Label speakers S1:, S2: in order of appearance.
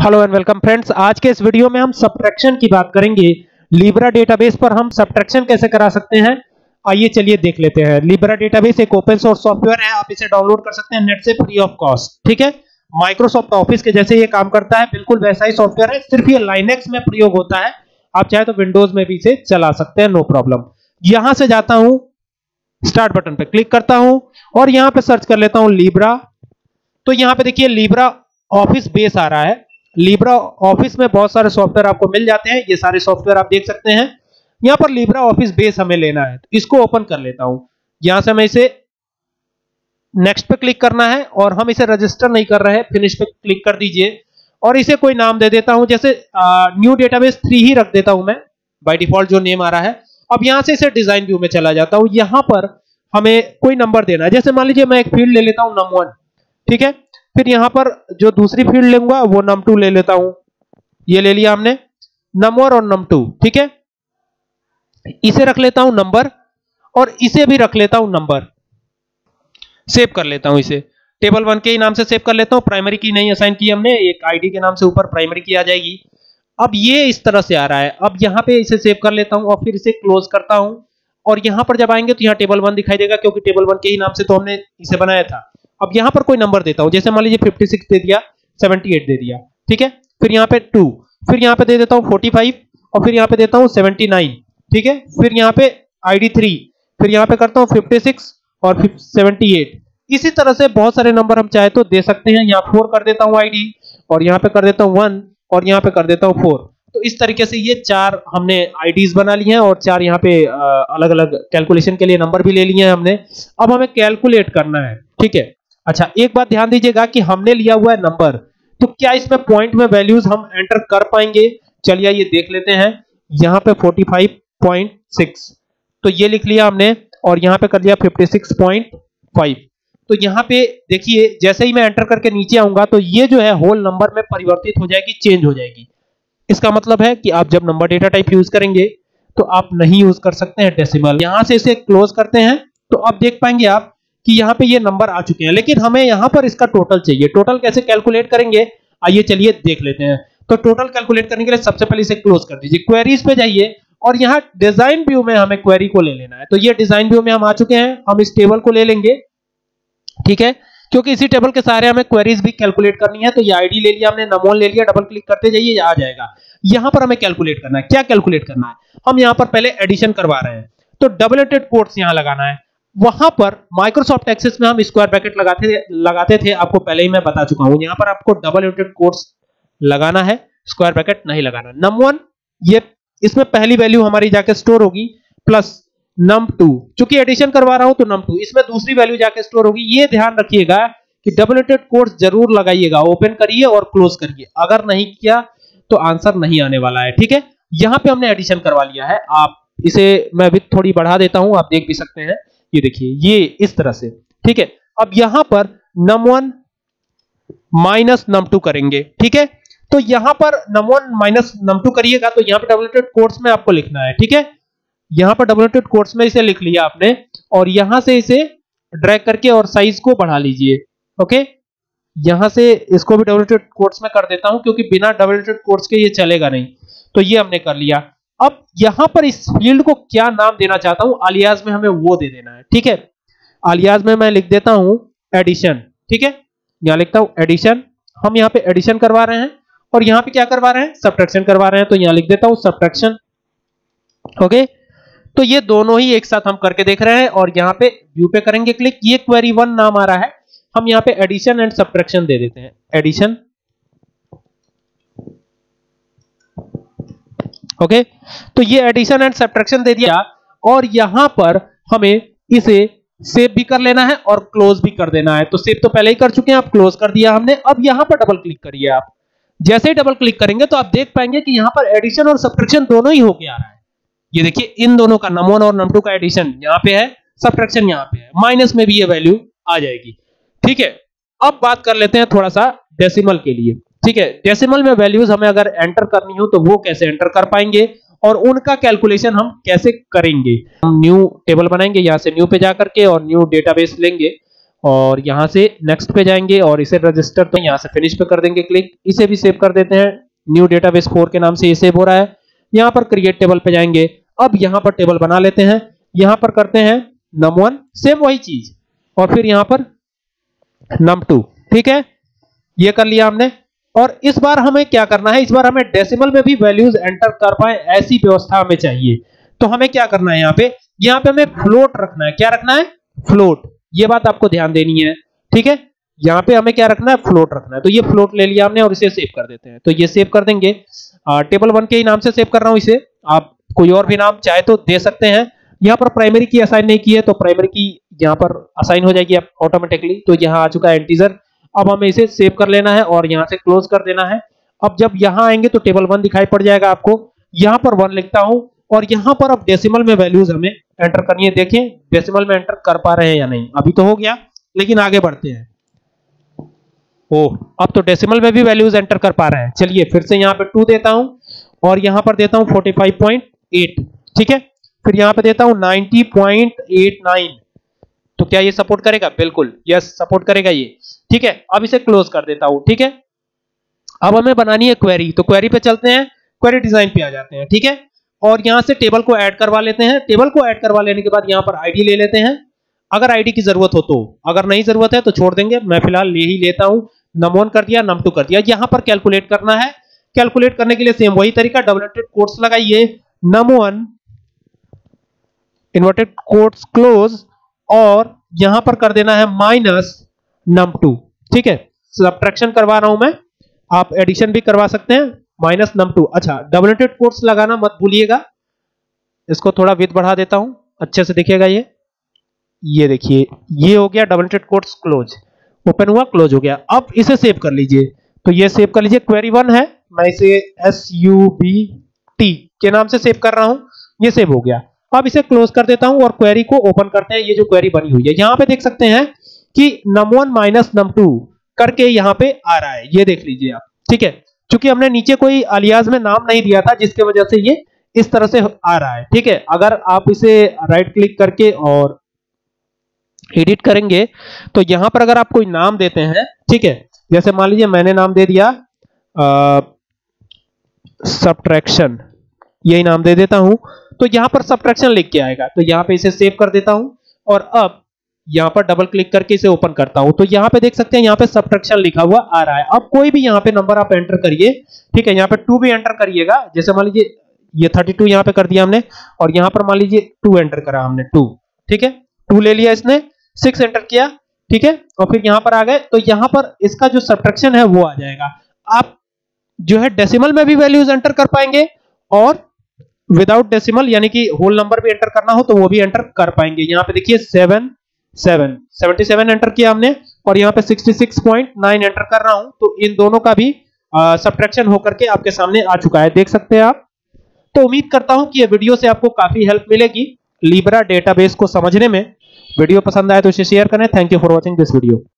S1: Hello and welcome friends. आज के इस वीडियो में हम सब्ट्रैक्शन की बात करेंगे। लिब्रा डेटाबेस पर हम सब्ट्रैक्शन कैसे करा सकते हैं? आइए चलिए देख लेते हैं। लिब्रा डेटाबेस एक ओपन सोर्स सॉफ्टवेयर है। आप इसे डाउनलोड कर सकते हैं नेट से फ्री ऑफ़ कॉस्ट ठीक है? माइक्रोसॉफ्ट ऑफ़िस के जैसे ये काम करता है। बिल्कुल वैसा ही सॉफ्टवेयर है। सिर्फ़ ये लाइनेक्स में प्रयोग होता है। आप चाहे तो विंडोज़ में भी इसे चला सकते हैं नो प्रॉब्लम यहाँ से जाता हूँ। स्टार्ट बटन पर क्लिक करता हूँ। और यहाँ पे सर्च कर लेता हूँ लिब्रा तो यहाँ पे देखिए लिब्रा ऑफ़िस बेस आ रहा है। लिब्रा ऑफ़िस में बहुत सारे सॉफ्टवेयर आपको मिल जाते हैं। ये सारे सॉफ्टवेयर आप देख सकते हैं। यहाँ पर लिब्रा ऑफ़िस बेस हमें लेना है। तो इसको ओपन कर लेता हूँ। यहाँ से हमें इसे नेक्स्ट पे क्लिक करना है और हम इसे रजिस्टर नहीं कर रहे हैं। फिनिश पे क्लिक कर दीजिए। और इसे कोई नाम दे देता हूँ। जैसे न्यू डेटाबेस थ्री ही रख देता हूँ मैं। बाय डिफ़ॉल्ट जो नेम आ रहा है। अब यहाँ से इसे डिज़ाइन व्यू में चला जाता हूँ। यहाँ पर हमें कोई नंबर देना है। जैसे मान लीजिए मैं एक फ़ील्ड ले लेता हूँ नम वन ठीक है? फिर यहाँ पर जो दूसरी फ़ील्ड लूँगा, वो नम टू ले लेता हूँ। ये ले लिया हमने वन और नम टू ठीक है? इसे रख लेता हूँ नंबर और इसे भी रख लेता हूँ नंबर सेव कर लेता हूँ इसे। टेबल वन के ही नाम से सेव कर लेता हूँ। प्राइमरी की नहीं असाइन की हमने, एक आईडी के नाम से ऊपर प्राइमरी की आ जाएगी। अब ये इस तरह से आ रहा है। अब यहाँ पे इसे सेव कर लेता हूँ और फिर इसे क्लोज करता हूँ। और यहाँ पर जब आएँगे तो यहाँ टेबल वन दिखाई देगा, क्योंकि टेबल वन के ही नाम से तो हमने इसे बनाया था। अब यहाँ पर कोई नंबर देता हूँ, जैसे मान लीजिए 56 दे दिया 78 दे दिया, ठीक है? फिर यहाँ पे 2 फिर यहाँ पे दे देता हूँ 45 और फिर यहाँ पे देता हूँ 79 ठीक है? फिर यहाँ पे आईडी 3 फिर यहाँ पे करता हूँ 56 और 78 इसी तरह से बहुत सारे नंबर हम चाहे तो दे सकते हैं। यहाँ 4 कर देता हूँ आईडी और यहाँ पे कर देता हूँ 1 और यहाँ पे कर देता हूँ 4 तो इस तरीके से ये चार हमने आईडीज बना ली हैं, और चार यहाँ पे अलग अलग कैलकुलेशन के लिए नंबर भी ले लिए हैं हमने। अब हमें कैलकुलेट करना है, ठीक है? अच्छा एक बात ध्यान दीजिएगा कि हमने लिया हुआ है नंबर तो क्या इसमें पॉइंट में वैल्यूज़ हम एंटर कर पाएँगे? चलिए ये देख लेते हैं। यहाँ पे 45.6 तो ये लिख लिया हमने, और यहाँ पे कर लिया 56.5 तो यहाँ पे देखिए, जैसे ही मैं एंटर करके नीचे आऊँगा तो ये जो है होल नंबर में परिवर्तित हो जाएगी चेंज हो जाएगी। इसका मतलब है कि आप जब नंबर डेटा टाइप यूज़ करेंगे तो आप नहीं यूज़ कर सकते हैं डेसिमल यहाँ से इसे क्लोज करते हैं तो अब देख पाएँगे आप कि यहाँ पे ये नंबर आ चुके हैं। लेकिन हमें यहाँ पर इसका टोटल चाहिए। टोटल कैसे कैलकुलेट करेंगे? आइए चलिए देख लेते हैं। तो टोटल कैलकुलेट करने के लिए सबसे पहले इसे क्लोज कर दीजिए। क्वेरीज पे जाइए और यहाँ डिज़ाइन व्यू में हमें क्वेरी को ले लेना है। तो ये डिज़ाइन व्यू में हम आ चुके हैं। हम इस टेबल को ले लेंगे। ठीक है? क्योंकि इसी टेबल के सारे हमें क्वेरीज भी कैलकुलेट करनी है। तो ये आईडी ले लिया हमने नमोन ले लिया डबल क्लिक करते जाइए आ जाएगा। यहाँ पर हमें कैलकुलेट करना है। क्या कैलकुलेट करना है? हम यहाँ पर पहले एडिशन करवा रहे हैं। तो डबल एटेड कोट्स यहाँ लगाना है। वहाँ पर माइक्रोसॉफ्ट एक्सेस में हम स्क्वायर ब्रैकेट लगाते लगाते थे, आपको पहले ही मैं बता चुका हूँ। यहाँ पर आपको डबल एटेड कोट्स लगाना है स्क्वायर ब्रैकेट नहीं लगाना। नम वन ये, इसमें पहली वैल्यू हमारी जाके स्टोर होगी प्लस नम टू चूँकि एडिशन करवा रहा हूँ तो नम टू इसमें दूसरी वैल्यू जाके स्टोर होगी। ये ध्यान रखिएगा कि डबल एटेड कोट्स ज़रूर लगाइएगा ओपन करिए और क्लोज करिए। अगर नहीं किया तो आंसर नहीं आने वाला है, ठीक है? यहाँ पे हमने एडिशन करवा लिया है। आप इसे, मैं भी थोड़ी बढ़ा देता हूँ, आप देख भी सकते हैं। ये देखिए, ये इस तरह से, ठीक है? अब यहाँ पर num one minus num two करेंगे, ठीक है? तो यहाँ पर num one minus num two करिएगा तो यहाँ पर डबलेटेड कोट्स में आपको लिखना है, ठीक है? यहाँ पर डबलेटेड कोट्स में इसे लिख लिया आपने, और यहाँ से इसे ड्रैग करके और साइज़ को बढ़ा लीजिए, ओके? यहाँ से इसको भी डबलेटेड कोर्स में कर देता हूँ, क्योंकि बिना डबलेटेड कोट्स के ये चलेगा नहीं तो ये हमने कर लिया। अब यहाँ पर इस फ़ील्ड को क्या नाम देना चाहता हूँ? अलियास में हमें वो दे देना है, ठीक है? अलियास में मैं लिख देता हूँ एडिशन ठीक है? यहाँ लिखता हूँ एडिशन हम यहाँ पे एडिशन करवा रहे हैं और यहाँ पे क्या करवा रहे हैं? सब्ट्रैक्शन करवा रहे हैं तो यहाँ लिख देता हूँ सब्ट्रैक्शन ओके तो ये दोनों ही एक साथ हम करके देख रहे हैं और यहाँ पे व्यू पे करेंगे क्लिक ये क्वेरी वन नाम आ रहा है, हम यहाँ पे एडिशन एंड सब्ट्रैक्शन दे देते हैं एडिशन ओके तो ये एडिशन एंड सब्ट्रैक्शन दे दिया। और यहाँ पर हमें इसे सेव भी कर लेना है और क्लोज भी कर देना है। तो सेव तो पहले ही कर चुके हैं आप क्लोज कर दिया हमने। अब यहाँ पर डबल क्लिक करिए आप। जैसे ही डबल क्लिक करेंगे तो आप देख पाएँगे कि यहाँ पर एडिशन और सब्ट्रैक्शन दोनों ही होके आ रहा है। ये देखिए, इन दोनों का नम वन और नम टू का एडिशन यहाँ पे है सब्ट्रैक्शन यहाँ पे है। माइनस में भी ये वैल्यू आ जाएगी। ठीक है? अब बात कर लेते हैं थोड़ा सा डेसिमल के लिए। ठीक है डेसिमल में वैल्यूज़ हमें अगर एंटर करनी हो तो वो कैसे एंटर कर पाएँगे और उनका कैलकुलेशन हम कैसे करेंगे? हम न्यू टेबल बनाएँगे, यहाँ से न्यू पे जाकर के और न्यू डेटाबेस लेंगे और यहाँ से नेक्स्ट पे जाएँगे और इसे रजिस्टर तो यहाँ से फिनिश पे कर देंगे क्लिक इसे भी सेव कर देते हैं। न्यू डेटाबेस 4 के नाम से ये सेव हो रहा है। यहाँ पर क्रिएट टेबल पे जाएँगे। अब यहाँ पर टेबल बना लेते हैं। यहाँ पर करते हैं नम वन सेम वही चीज़। और फिर यहाँ पर नम टू ठीक है? ये कर लिया हमने। और इस बार हमें क्या करना है? इस बार हमें डेसिमल में भी वैल्यूज़ एंटर कर पाए ऐसी व्यवस्था हमें चाहिए। तो हमें क्या करना है यहाँ पे? यहाँ पे हमें फ्लोट रखना है। क्या रखना है? फ्लोट ये बात आपको ध्यान देनी है। ठीक है? यहाँ पे हमें क्या रखना है? फ्लोट रखना है। तो ये फ्लोट ले लिया हमने और इसे सेव कर देते हैं। तो ये सेव कर देंगे। आ, टेबल वन के ही नाम से सेव कर रहा हूँ इसे। आप कोई और भी नाम चाहे तो दे सकते हैं। यहाँ पर प्राइमरी की असाइन नहीं की है तो प्राइमरी की यहाँ पर असाइन हो जाएगी ऑटोमेटिकली तो यहाँ आ चुका है एंटीजर अब हमें इसे सेव कर लेना है और यहाँ से क्लोज कर देना है। अब जब यहाँ आएँगे तो टेबल वन दिखाई पड़ जाएगा आपको। यहाँ पर वन लिखता हूँ और यहाँ पर अब डेसिमल में वैल्यूज़ हमें एंटर करनी है। देखें डेसिमल में एंटर कर पा रहे हैं या नहीं। अभी तो हो गया, लेकिन आगे बढ़ते हैं। ओ अब तो डेसिमल में भी वैल्यूज़ एंटर कर पा रहे हैं। चलिए, फिर से यहाँ पे टू देता हूँ और यहाँ पर देता हूँ 45.8 ठीक है? फिर यहाँ पे देता हूँ 90.89 तो क्या ये सपोर्ट करेगा? बिल्कुल। यस सपोर्ट करेगा ये। ठीक है? अब इसे क्लोज कर देता हूँ, ठीक है? अब हमें बनानी है क्वेरी तो क्वेरी पे चलते हैं क्वेरी डिज़ाइन पे आ जाते हैं, ठीक है? और यहाँ से टेबल को ऐड करवा लेते हैं टेबल को ऐड करवा लेने के बाद यहाँ पर आईडी ले लेते हैं। अगर आईडी की ज़रूरत हो तो अगर नहीं ज़रूरत है तो छोड़ देंगे, मैं फ़िलहाल ले ही लेता हूँ नम वन कर दिया नम टू कर दिया। यहाँ पर कैलकुलेट करना है। कैलकुलेट करने के लिए सेम वही तरीका डबल कोट्स लगाइए। वन इन्वर्टेड कोट्स क्लोज और यहाँ पर कर देना है माइनस नम टू ठीक है? सब्ट्रैक्शन करवा रहा हूँ मैं। आप एडिशन भी करवा सकते हैं माइनस नम टू अच्छा डबलेटेड कोट्स लगाना मत भूलिएगा। इसको थोड़ा विथ बढ़ा देता हूँ। अच्छे से दिखेगा ये। ये देखिए, ये हो गया डबलेटेड कोट्स क्लोज ओपन हुआ क्लोज हो गया। अब इसे सेव कर लीजिए। तो ये सेव कर लीजिए। क्वेरी वन है। मैं इसे एस यू बी टी के नाम से सेव कर रहा हूँ। ये सेव हो गया। अब इसे क्लोज कर देता हूँ और क्वेरी को ओपन करते हैं। ये जो क्वेरी बनी हुई है। यहाँ पे देख सकते हैं कि num one minus num two करके यहाँ पे आ रहा है। ये देख लीजिए आप, ठीक है? क्योंकि हमने नीचे कोई अलियाज में नाम नहीं दिया था, जिसके वजह से ये इस तरह से आ रहा है, ठीक है? अगर आप इसे राइट क्लिक करके और एडिट करेंगे तो यहाँ पर अगर आप कोई नाम देते हैं, ठीक है? जैसे मान लीजिए मैंने नाम दे दिया सब्ट्रैक्शन यही नाम दे देता हूँ। तो यहाँ पर सब्ट्रैक्शन लिख के आएगा। तो यहाँ पे इसे सेव कर देता हूँ। और अब यहाँ पर डबल क्लिक करके इसे ओपन करता हूँ। तो यहाँ पे देख सकते हैं, यहाँ पे सब्ट्रैक्शन लिखा हुआ आ रहा है। अब कोई भी यहाँ पे नंबर आप एंटर करिए, ठीक है? यहाँ पे 2 भी एंटर करिएगा। जैसे मान लीजिए, ये 32 यहाँ पे कर दिया हमने, और यहाँ पर मान लीजिए 2 एंटर करा हमने 2 ठीक है? 2 ले लिया इसने 6 एंटर किया, ठीक है? और फिर यहाँ पर आ गए। तो यहाँ पर इसका जो सब्ट्रैक्शन है वो आ जाएगा। आप जो है डेसिमल में भी वैल्यूज़ एंटर कर पाएँगे, और विदाउट डेसिमल यानी कि होल नंबर भी एंटर करना हो तो वो भी एंटर कर पाएँगे। यहाँ पे देखिए 7 7 77 एंटर किया हमने और यहाँ पे 66.9 एंटर कर रहा हूँ। तो इन दोनों का भी सब्ट्रैक्शन होकर के आपके सामने आ चुका है। देख सकते हैं आप। तो उम्मीद करता हूँ कि ये वीडियो से आपको काफ़ी हेल्प मिलेगी लीब्रा डेटाबेस को समझने में। वीडियो पसंद आए तो इसे शेयर करें। Thank you for watching this video